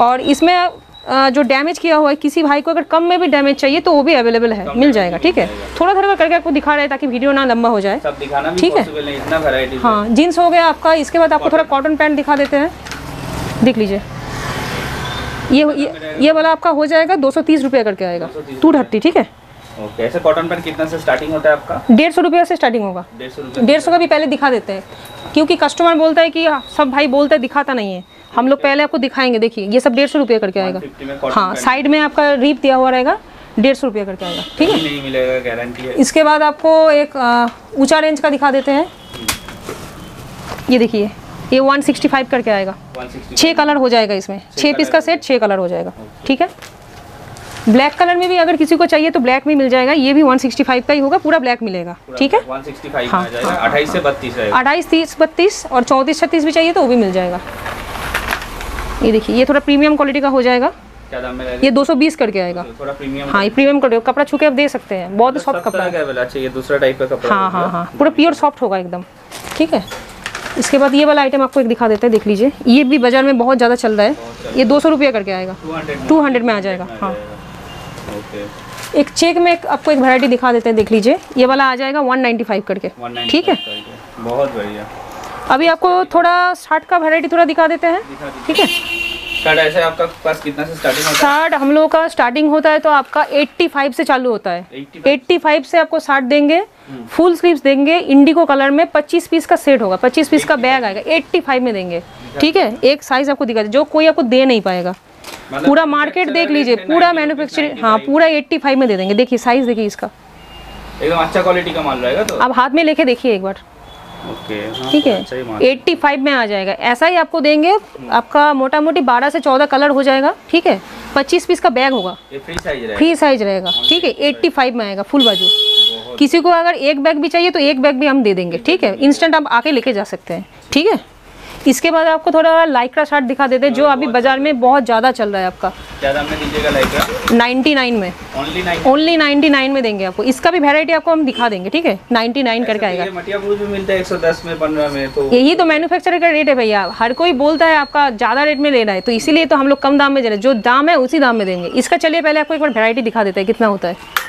और इसमें जो डैमेज किया हुआ है किसी भाई को अगर कम में भी डैमेज चाहिए तो वो भी अवेलेबल है। मिल जाएगा ठीक है। थोड़ा थोड़ा करके आपको दिखा रहे हैं ताकि वीडियो ना लंबा हो जाए। ठीक है। हाँ जीन्स हो गया आपका इसके बाद आपको थोड़ा कॉटन पैंट दिखा देते हैं। देख लीजिए। ये ये, ये वाला आपका हो जाएगा दो सौ तीस रुपये करके आएगा। टू थर्टी ठीक है? ओके ऐसे कॉटन पैंट कितना से स्टार्टिंग होता है आपका? डेढ़ सौ रुपये से स्टार्टिंग होगा। डेढ़ सौ का भी पहले दिखा देते हैं क्योंकि कस्टमर बोलता है कि सब भाई बोलते हैं दिखाता नहीं है। हम लोग पहले आपको दिखाएँगे देखिए ये सब डेढ़ सौ रुपये करके आएगा। 150 में कॉटन हाँ साइड में आपका रीप दिया हुआ रहेगा डेढ़ सौ रुपये करके आएगा ठीक है? नहीं मिलेगा गारंटी है। इसके बाद आपको एक ऊँचा रेंज का दिखा देते हैं। ये देखिए। ये 165 करके आएगा। छः कलर हो जाएगा इसमें। छः पीस का सेट छः कलर हो जाएगा। ठीक है? ब्लैक कलर में भी अगर किसी को चाहिए तो ब्लैक में मिल जाएगा। ये भी 165 का ही होगा पूरा ब्लैक मिलेगा। ठीक है? 165 में हाँ, आ जाएगा 28 से 32 रहेगा। अट्ठाईस तीस बत्तीस और चौंतीस छत्तीस भी चाहिए तो वो भी मिल जाएगा। ये देखिए ये थोड़ा प्रीमियम क्वालिटी का हो जाएगा। ये 220 करके आएगा। थोड़ा प्रीमियम हाँ ये प्रीमियम क्वालिटी कपड़ा छू के आप दे सकते हैं। बहुत सॉफ्ट कपड़ा है। अच्छा ये दूसरा टाइप का कपड़ा हाँ हाँ हाँ पूरा प्योर सॉफ्ट होगा एकदम। ठीक है? इसके बाद ये वाला आइटम आपको एक दिखा देते हैं देख लीजिए। ये भी बाज़ार में बहुत ज़्यादा चल रहा है। ये दो सौ रुपये करके आएगा। टू हंड्रेड में आ जाएगा हाँ। एक चेक में एक आपको एक वैरायटी दिखा देते हैं देख लीजिए। ये वाला आ जाएगा 195 करके। 195 ठीक है? बहुत बढ़िया। अभी आपको थोड़ा साठ का वैरायटी थोड़ा दिखा देते हैं। ठीक है? स्टार्ट ऐसे आपका पास कितना से स्टार्टिंग होता शार्ट हम लोगों का स्टार्टिंग होता है तो आपका 85 से चालू होता है। 85 85 से आपको शार्ट देंगे फुल स्लीव्स देंगे इंडिगो कलर में 25 पीस का सेट होगा 25 पीस का बैग आएगा 85 में देंगे। ठीक है? एक साइज़ आपको दिखा जो कोई आपको दे नहीं पाएगा। मतलब पूरा मार्केट देख लीजिए पूरा मैन्युफैक्चरिंग हाँ पूरा 85 में दे देंगे। देखिए साइज़ देखिए इसका। एकदम अच्छा क्वालिटी का माल रहेगा तो। आप हाथ में लेके देखिए एक बार। ओके हाँ, ठीक है? एट्टी फाइव में आ जाएगा। ऐसा ही आपको देंगे आपका मोटा मोटी 12 से 14 कलर हो जाएगा ठीक है? 25 पीस का बैग होगा। फ्री साइज़ फ्री साइज़ रहेगा ठीक है? 85 में आएगा फुल बाजू। किसी को अगर एक बैग भी चाहिए तो एक बैग भी हम दे देंगे ठीक है? इंस्टेंट आप आके लेके जा सकते हैं ठीक है? इसके बाद आपको थोड़ा लाइक्रा शर्ट दिखा देते हैं जो अभी बाज़ार में बहुत ज़्यादा चल रहा है आपका। क्या दाम में दीजिएगा लाइक 99 में। ओनली नाइन ओनली 99 में देंगे आपको। इसका भी वेराइटी आपको हम दिखा देंगे ठीक है? 99 करके आएगा ये मटिया ब्लूज भी मिलता है 110 में 15 में तो यही तो मैन्युफैक्चरर का रेट है भैया। हर कोई बोलता है आपका ज़्यादा रेट में लेना है तो इसीलिए तो हम लोग कम दाम में दे रहे हैं। जो दाम है उसी दाम में देंगे। इसका चलिए पहले आपको एक बार वेराइटी दिखा देते हैं कितना होता है।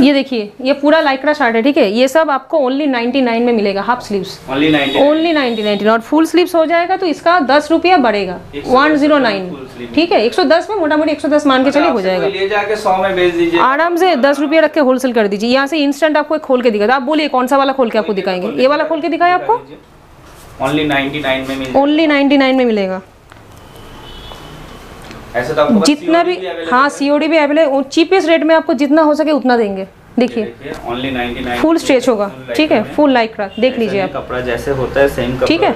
ये देखिए ये पूरा लाइक्रा शर्ट है ठीक है? ये सब आपको ओनली 99 में मिलेगा हाफ़ स्लीव्स ओनली 90 ओनली 99 और फुल स्लीव्स हो जाएगा तो इसका दस रुपया बढ़ेगा। One zero nine. ठीक है 110 में मोटा मोटी 110 मान के चलिए हो जाएगा। ले जाके 100 में बेच दीजिए। आराम से दस रुपया रख के होलसेल कर दीजिए। यहाँ से इंस्टेंट आपको एक खोल के दिखा आप बोलिए कौन सा वाला खोल के आपको दिखाएँगे? ये वाला खोल के दिखाए आपको? ओनली 99 में ओनली 99 में मिलेगा। ऐसे तो जितना भी हाँ सीओडी भी अवेलेबल चीपेस्ट रेट में आपको जितना हो सके उतना देंगे। देखिए ओनली 99 फुल स्ट्रेच होगा ठीक है? फुल लाइक्रा देख लीजिए आप। कपड़ा जैसे होता है सेम ठीक है?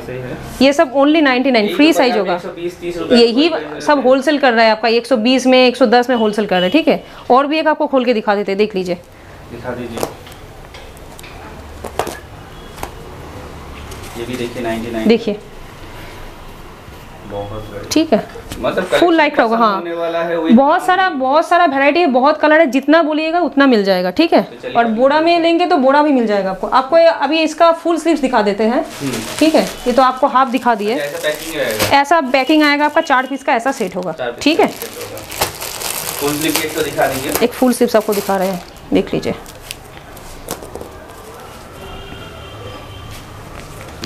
ये सब ओनली 99 फ्री साइज़ होगा। 120 30 रुपए यही सब होलसेल कर रहा है आपका 120 में 110 में होलसेल कर रहा है ठीक है? और भी एक आपको खोल के दिखा देते हैं देख लीजिए। दिखा दीजिए। ये भी देखिए 99 देखिए। ठीक है। मतलब collection like होगा, हाँ। बहुत सारा बहुत सारा वैरायटी है बहुत कलर है जितना बोलिएगा उतना मिल जाएगा ठीक है? चलिए और बोड़ा में लेंगे तो बोड़ा भी मिल जाएगा आपको। आपको अभी इसका फुल स्लीव्स दिखा देते हैं ठीक है? ये तो आपको हाफ़ दिखा दिए। ऐसा पैकिंग रहेगा। ऐसा पैकिंग आएगा आपका चार पीस का ऐसा सेट होगा ठीक है? फुल स्लीव तो एक फुल स्लीव्स आपको दिखा रहे हैं देख लीजिए।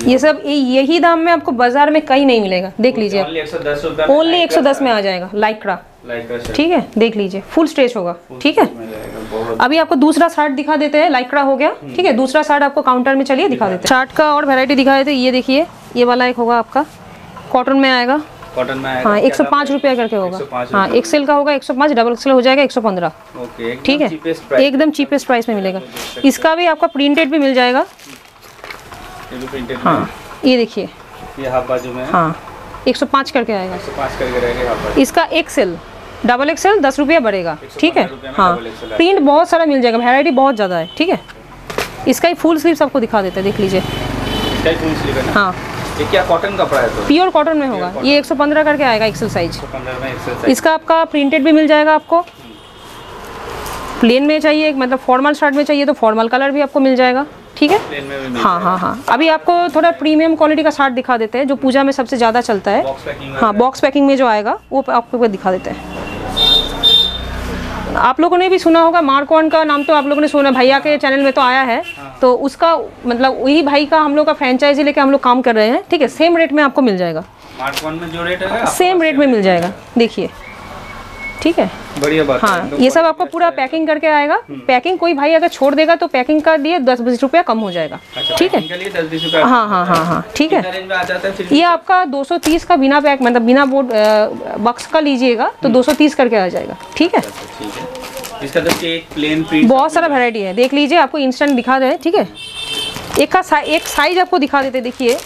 ये सब यही दाम में आपको बाज़ार में कहीं नहीं मिलेगा। देख लीजिए। ओनली 110 रुपए ओनली 110 में आ जाएगा लाइक्रा लाइक ठीक है? देख लीजिए फुल स्ट्रेच होगा। ठीक है? अभी आपको दूसरा शर्ट दिखा देते हैं लाइक्रा हो गया। ठीक है? दूसरा शर्ट आपको काउंटर में चलिए दिखा देते हैं। शर्ट का और वैरायटी दिखा देते ये देखिए ये वाला एक होगा आपका। कॉटन में आएगा। कॉटन में आएगा हाँ एक सौ पाँच रुपया करके होगा। 105 हाँ एक्सेल का होगा एक सौ पाँच डबल एक्सेल हो जाएगा एक सौ पंद्रह। ठीक है? एकदम चीपेस्ट प्राइस में मिलेगा। इसका भी आपका प्रिंटेड भी मिल जाएगा। ये हाँ। ये देखिए। ये हाफ़ बाजू में हाँ। एक सौ पाँच करके आएगा। 105 करके रहेगा हाफ़ बाजू। इसका एक्सेल डबल एक्सेल दस रुपया बढ़ेगा। ठीक है? 115 रुपये में हाँ। प्रिंट बहुत सारा मिल जाएगा। वेराइटी बहुत ज़्यादा है। ठीक है? इसका ही फुल स्लीव आपको दिखा देते हैं। देख लीजिए। इसका ही फुल स्लीव है ना? हाँ। ये क्या कॉटन कपड़ा है तो? प्योर कॉटन में होगा। ये 115 करके आएगा एक्सल साइज़ इसका आपका प्रिंटेड भी मिल जाएगा आपको। प्लेन में चाहिए मतलब फॉर्मल शर्ट में चाहिए तो फॉर्मल कलर भी आपको मिल जाएगा। ठीक है? हाँ हाँ हाँ। अभी आपको थोड़ा प्रीमियम क्वालिटी का शर्ट दिखा देते हैं जो पूजा में सबसे ज़्यादा चलता है। हाँ बॉक्स पैकिंग में जो आएगा वो आपको दिखा देते हैं। आप लोगों ने भी सुना होगा मार्कॉन का नाम तो आप लोगों ने सुना भैया के चैनल में तो आया है। तो उसका मतलब वही भाई का हम लोग का फ्रेंचाइजी लेके हम लोग काम कर रहे हैं। ठीक है सेम रेट में आपको मिल जाएगा। स्मार्ट वन में जो रेट है सेम रेट में मिल जाएगा। देखिए ठीक है? बढ़िया बात हाँ। ये सब आपको पूरा पैकिंग करके आएगा। पैकिंग कोई भाई अगर छोड़ देगा तो पैकिंग का लिए दस बीस रुपया कम हो जाएगा। अच्छा ठीक है? हाँ हाँ हाँ हाँ ठीक है। ये आपका 230 का बिना पैक मतलब बिना बोर्ड बक्स का लीजिएगा तो 230 करके आ जाएगा। ठीक है? अच्छा, इसका तो प्लेन प्रिंट बहुत सारा वैरायटी है। देख लीजिए आपको इंस्टेंट दिखा दे ठीक है? एक का सा, एक साइज़ आपको दिखा देते देखिए।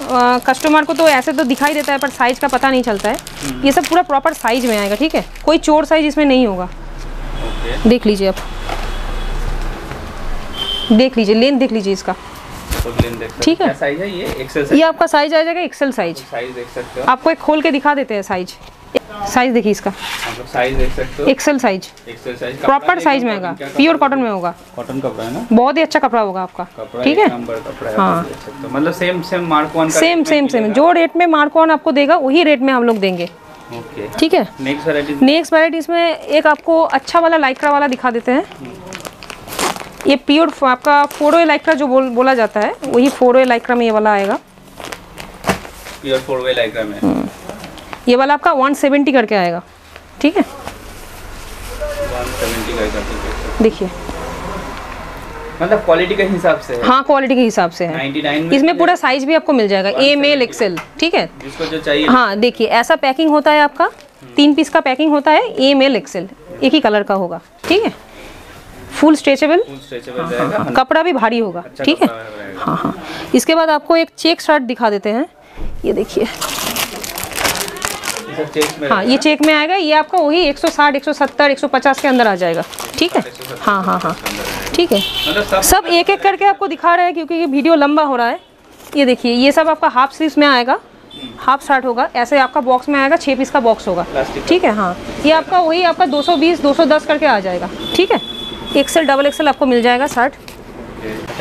कस्टमर को तो ऐसे तो दिखाई देता है पर साइज़ का पता नहीं चलता है। ये सब पूरा प्रॉपर साइज़ में आएगा ठीक है? कोई चोर साइज़ इसमें नहीं होगा। देख लीजिए आप। देख लीजिए लेंथ देख लीजिए इसका। ठीक है। साइज़ है ये? एक्सेल ये आपका साइज़ आ जाएगा एक्सेल साइज़ साइज़ देख सकते हो। आपको एक खोल के दिखा देते हैं साइज़ साइज़ देखिए इसका। साइज़ देख सकते हो। XL size XL size proper size में आएगा। प्योर कॉटन में होगा। कॉटन कपड़ा है ना? बहुत ही अच्छा कपड़ा होगा आपका। ठीक है? है मतलब same same mark one same same same जो रेट में मार्कॉन आपको देगा वही रेट में हम लोग देंगे। ठीक है? नेक्स्ट वैरायटी नेक्स्ट वैराइटीज में एक आपको अच्छा वाला लाइक्रा वाला दिखा देते हैं। ये प्योर आपका फोर वे लाइक्रा जो बोल बोला जाता है वही फोर वे लाइक्रा में ये वाला आएगा। प्योर फोर वे लाइक्रा में। हम्म। ये वाला आपका 170 करके आएगा ठीक है? 170 का करते हैं। देखिए। मतलब क्वालिटी के हिसाब से है। हाँ क्वालिटी के हिसाब से है। 99 में इसमें पूरा साइज़ भी आपको मिल जाएगा ए मेल एक्सेल ठीक है? जिसको जो चाहिए। हाँ देखिए ऐसा पैकिंग होता है आपका तीन पीस का पैकिंग होता है ए मेल एक्सेल एक ही कलर का होगा ठीक है? Full stretchable? फुल स्ट्रेचेबल कपड़ा भी भारी होगा अच्छा ठीक है? हाँ हाँ। इसके बाद आपको एक चेक शर्ट दिखा देते हैं। ये देखिए। हाँ ये चेक में आएगा। ये आपका वही 160 170 150 के अंदर आ जाएगा। ठीक है? हाँ हाँ हाँ। ठीक है? मतलब सब एक एक करके आपको दिखा रहे हैं क्योंकि ये वीडियो लंबा हो रहा है। ये देखिए ये सब आपका हाफ़ स्लीव्स में आएगा। हाफ़ शर्ट होगा। ऐसे आपका बॉक्स में आएगा छः पीस का बॉक्स होगा। ठीक है? हाँ। ये आपका वही आपका 220 210 करके आ जाएगा। ठीक है? एक्सेल डबल एक्सेल आपको मिल जाएगा शर्ट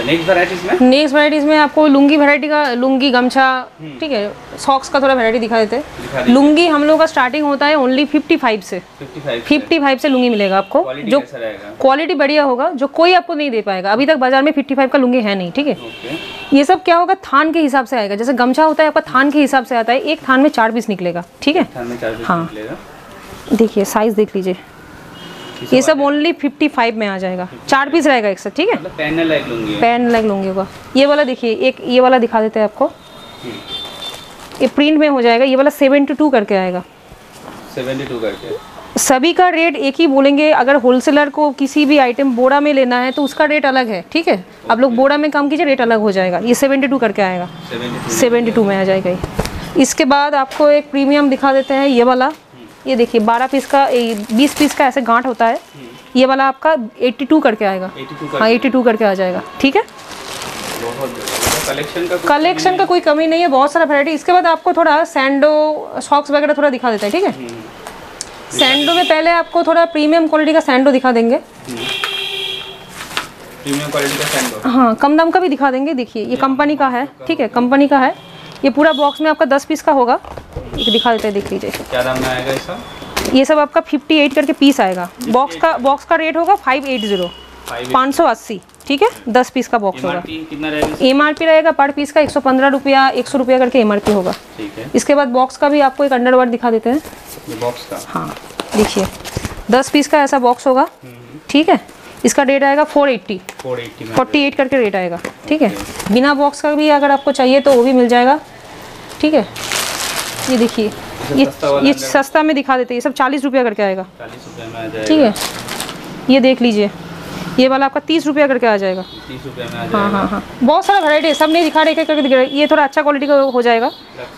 नेक्स्ट वैरायटीज में? नेक्स्ट वैराइटीज़ में आपको लुंगी वैरायटी का लुंगी गमछा ठीक है सॉक्स का थोड़ा वैरायटी दिखा देते हैं। लुंगी हम लोग का स्टार्टिंग होता है ओनली 55 से। 55 55 से लुंगी मिलेगा आपको। जो क्वालिटी बढ़िया होगा जो कोई आपको नहीं दे पाएगा। अभी तक बाज़ार में 55 का लुंगी है नहीं ठीक है? ये सब क्या होगा? थान के हिसाब से आएगा। जैसे गमछा होता है आपका थान के हिसाब से आता है। एक थान में चार पीस निकलेगा ठीक है? हाँ। देखिए साइज़ देख लीजिए। ये सब ओनली 55 में आ जाएगा। चार पीस रहेगा एक साथ ठीक है? मतलब पहनने लायक लूँगी पैन लग लूँगी होगा। ये वाला देखिए एक ये वाला दिखा देते हैं आपको। ये प्रिंट में हो जाएगा। ये वाला सेवेंटी टू करके आएगा। 72 करके। सभी का रेट एक ही बोलेंगे। अगर होलसेलर को किसी भी आइटम बोरा में लेना है तो उसका रेट अलग है ठीक है? आप लोग बोरा में काम कीजिए रेट अलग हो जाएगा। ये सेवेंटी टू करके आएगा। 72 सेवेंटी टू में आ जाएगा ये। इसके बाद आपको एक प्रीमियम दिखा देते हैं ये वाला। ये देखिए बारह पीस का बीस पीस का ऐसे गांठ होता है। ये वाला आपका एट्टी टू करके आएगा। 82 हाँ एट्टी टू करके आ जाएगा। ठीक है? कलेक्शन का कलेक्शन का कोई कमी नहीं है बहुत सारा वैरायटी इसके बाद आपको थोड़ा सैंडो सॉक्स वगैरह थोड़ा दिखा देते हैं ठीक है? सैंडो में पहले आपको थोड़ा प्रीमियम क्वालिटी का सैंडो दिखा देंगे। प्रीमियम क्वालिटी का सैंडो हाँ कम दाम का भी दिखा देंगे। देखिए ये कंपनी का है ठीक है? कंपनी का है। ये पूरा बॉक्स में आपका दस पीस का होगा। एक दिखा देते हैं देख लीजिए। क्या दाम में आएगा इसका? ये सब आपका 58 करके पीस आएगा। बॉक्स का बॉक्स का रेट होगा 580 फाइव 580 ठीक है? 10 10 पीस का बॉक्स होगा। एम आर पी रहेगा पर पीस का एक सौ पंद्रह रुपया एक सौ रुपया करके एम आर पी होगा। इसके बाद बॉक्स का भी आपको एक अंडरवर्ड दिखा देते हैं। बॉक्स का? हाँ देखिए। दस पीस का ऐसा बॉक्स होगा ठीक है? इसका रेट आएगा 480 480 में 48 करके रेट आएगा ठीक है? बिना बॉक्स का भी अगर आपको चाहिए तो वो भी मिल जाएगा। ठीक है? ये देखिए। ये ये सस्ता में दिखा देते हैं। ये सब चालीस रुपया करके आएगा। ठीक है? ये देख लीजिए। ये वाला आपका तीस रुपया करके आ जाएगा। तीस रुपये में आ हाँ जाएगा। हाँ हाँ। हाँ बहुत सारा वैरायटी है। सब नहीं दिखा रहे करके दिख रहा है? ये थोड़ा अच्छा क्वालिटी का हो जाएगा।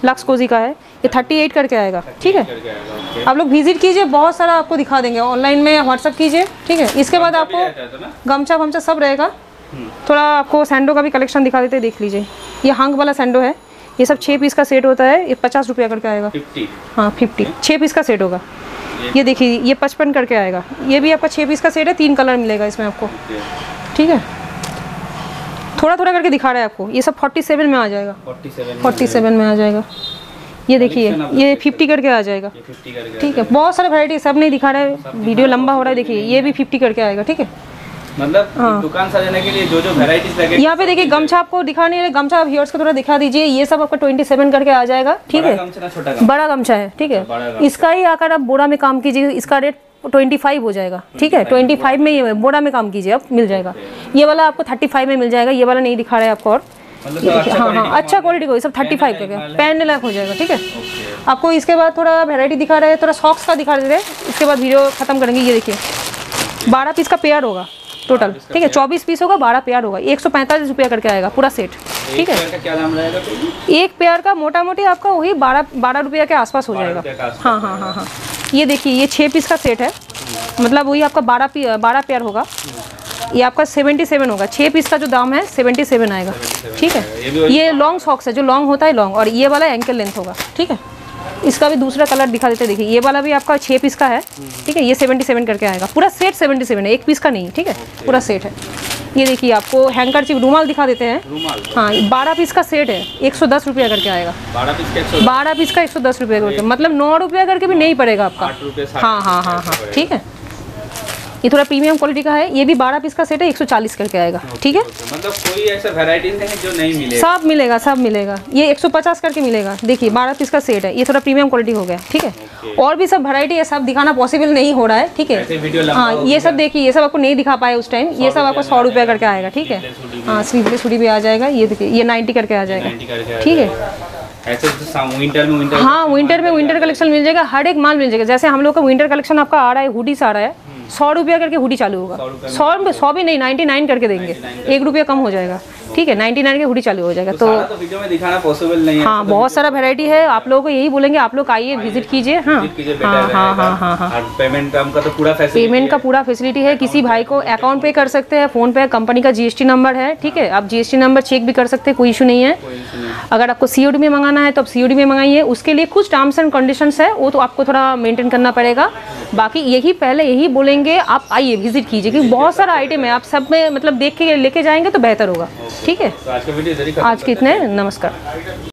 लक्स कोजी का है। ये थर्टी एट करके आएगा। ठीक है? आप लोग विज़िट कीजिए। बहुत सारा आपको दिखा देंगे। ऑनलाइन में व्हाट्सअप कीजिए। ठीक है? इसके बाद आपको गमछा वमछा सब रहेगा। थोड़ा आपको सैंडो का भी कलेक्शन दिखा देते देख लीजिए। ये हंग वाला सैंडो है। ये सब छः पीस का सेट होता है ये पचास रुपया करके आएगा। फिफ्टी। हाँ फिफ्टी छः पीस का सेट होगा। ये देखिए ये पचपन करके आएगा। ये भी आपका छः पीस का सेट है तीन कलर मिलेगा इसमें आपको। ठीक है? थोड़ा थोड़ा करके दिखा रहा है आपको। ये सब फोर्टी सेवन में आ जाएगा। फोर्टी सेवन फोर्टी सेवन में आ जाएगा। ये देखिए ये फिफ्टी करके आ जाएगा। ठीक है बहुत सारे वैरायटी सब नहीं दिखा रहा है वीडियो लंबा हो रहा है देखिए ये भी फिफ्टी करके आएगा ठीक है? मतलब हाँ। दुकान सजाने के लिए जो जो वेराइटीज लगे। यहाँ पे देखिए गमछा आपको दिखा नहीं रहे गमछा व्यूअर्स को थोड़ा दिखा दीजिए ये सब आपका ट्वेंटी सेवन करके आ जाएगा ठीक है? छोटा बड़ा गमछा है ठीक है? इसका ही आकर आप बोरा में काम कीजिए इसका रेट ट्वेंटी फाइव हो जाएगा ठीक है? ट्वेंटी फाइव में ये बोरा में काम कीजिए आप मिल जाएगा। ये वाला आपको थर्टी फाइव में मिल जाएगा ये वाला नहीं दिखा रहा है आपको और। मतलब तो अच्छा हाँ हाँ अच्छा क्वालिटी को सब थर्टी फाइव का। पहनने लायक हो जाएगा ठीक है? आपको इसके बाद थोड़ा वैरायटी दिखा रहे हैं थोड़ा सॉक्स का दिखा दे रहे हैं इसके बाद वीडियो खत्म करेंगे ये देखिए। बारह पीस का पेयर होगा। टोटल ठीक है चौबीस पीस होगा बारह पेयर होगा एक सौ पैंतालीस रुपया करके आएगा पूरा सेट ठीक है? एक पेयर का क्या दाम रहेगा एक पेयर का मोटा मोटी आपका वही बारह बारह रुपया के आसपास हो जाएगा। हाँ हाँ हाँ हाँ। ये देखिए ये छः पीस का सेट है। मतलब वही आपका बारह बारह पेयर होगा। ये आपका सेवेंटी सेवन होगा। छः पीस का जो दाम है सेवेंटी सेवन आएगा। ठीक है? ये लॉन्ग सॉक्स है जो लॉन्ग होता है लॉन्ग और ये वाला एंकल लेंथ होगा ठीक है? इसका भी दूसरा कलर दिखा देते हैं। देखिए ये वाला भी आपका छः पीस का है। ठीक है ये सेवेंटी सेवन करके आएगा। पूरा सेट सेवेंटी सेवन है एक पीस का नहीं ठीक है? पूरा सेट है। ये देखिए आपको हैंकर चिप रूमाल दिखा देते हैं। हाँ बारह पीस का सेट है एक सौ दस रुपया करके आएगा। बारह पीस के एक सौ दस? रुपये करके मतलब नौ रुपया करके भी नहीं पड़ेगा आपका। हाँ हाँ हाँ हाँ ठीक है? ये थोड़ा प्रीमियम क्वालिटी का है ये भी बारह पीस का सेट है एक सौ चालीस करके आएगा ठीक है? मतलब कोई ऐसा वेराइटीज नहीं है जो नहीं मिले सब मिलेगा सब मिलेगा। ये 150 करके मिलेगा। देखिए 12 पीस का सेट है ये थोड़ा प्रीमियम क्वालिटी हो गया ठीक है? और भी सब वैरायटी है सब दिखाना पॉसिबल नहीं हो रहा है ठीक है? हाँ ये सब देखिए ये सब आपको नहीं दिखा पाए उस टाइम ये सब आपको सौ रुपया करके आएगा ठीक है? हाँ स्लीवलेस हुडी भी आ जाएगा ये देखिए ये नाइन्टी करके आ जाएगा 90 करके आ ठीक है? ऐसे तो विंटर में विंटर हाँ विंटर में विंटर कलेक्शन मिल जाएगा हर एक माल मिल जाएगा। जैसे हम लोग का विंटर कलेक्शन आपका आ रहा है हुडी से आ रहा है सौ रुपया करके हुडी चालू होगा। सौ सौ भी नहीं नाइन्टी नाइन करके देंगे। एक रुपया कम हो जाएगा। ठीक है नाइन्टी नाइन के हुडी चालू हो जाएगा तो सारा तो वीडियो में दिखाना पॉसिबल नहीं है हाँ बहुत सारा वेरायटी है आप लोगों को यही बोलेंगे आप लोग आइए विज़िट कीजिए हाँ। हाँ हाँ हाँ हाँ। हाँ पेमेंट का तो पूरा फैसिलिटी पेमेंट का पूरा फैसिलिटी है किसी भाई को अकाउंट पे कर सकते हैं फ़ोन पे कंपनी का जीएसटी नंबर है ठीक है आप जीएसटी नंबर चेक भी कर सकते हैं कोई इशू नहीं है। अगर आपको सीओडी में मंगाना है तो आप सीओडी में मंगाइए उसके लिए कुछ टर्म्स एंड कंडीशन है वो तो आपको थोड़ा मेंटेन करना पड़ेगा। बाकी यही पहले यही बोलेंगे आप आइए विज़िट कीजिए क्योंकि बहुत सारा आइटम है आप सब में मतलब देख के लेके जाएँगे तो बेहतर होगा। ठीक है। तो आज का ही आज इतने नमस्कार।